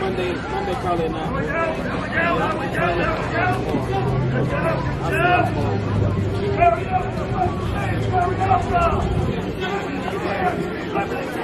Monday, Monday probably uh, not.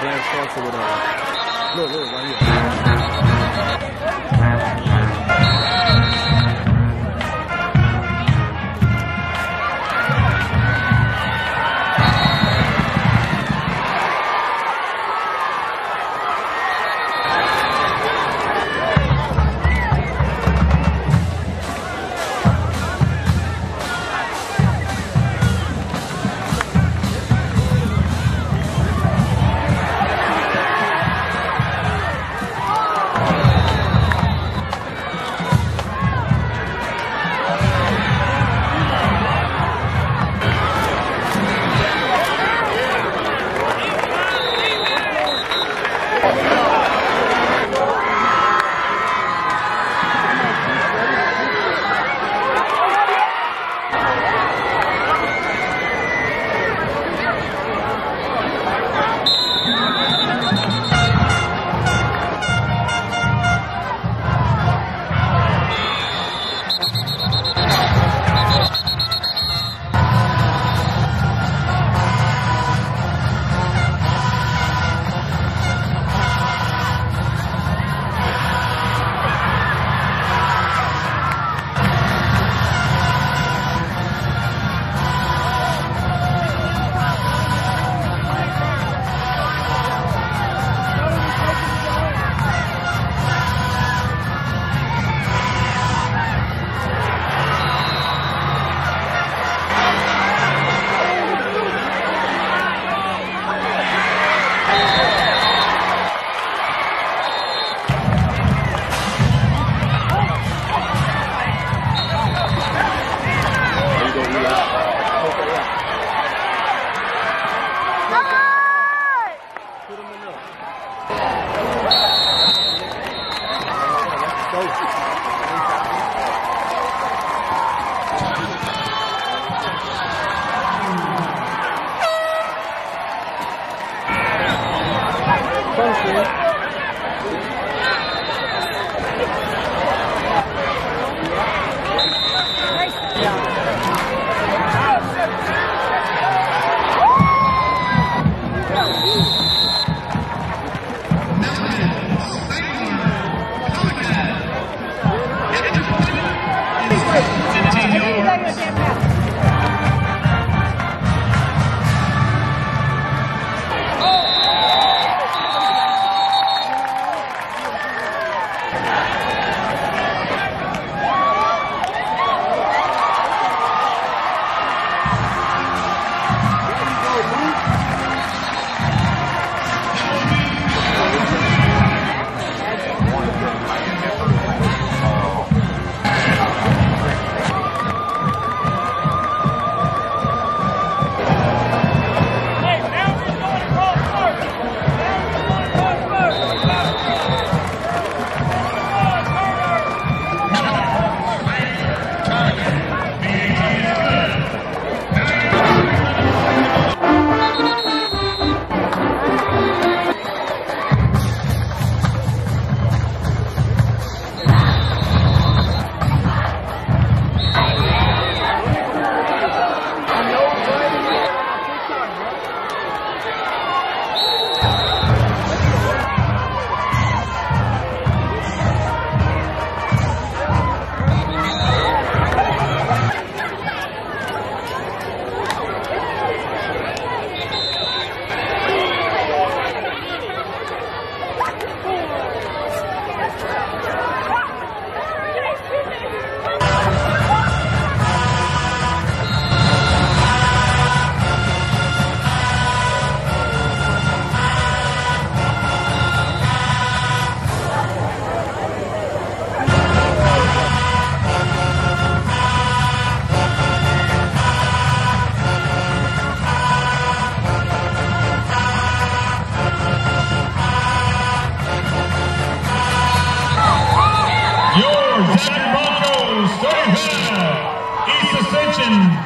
Blair Force or whatever. Look, look, right here. Broncos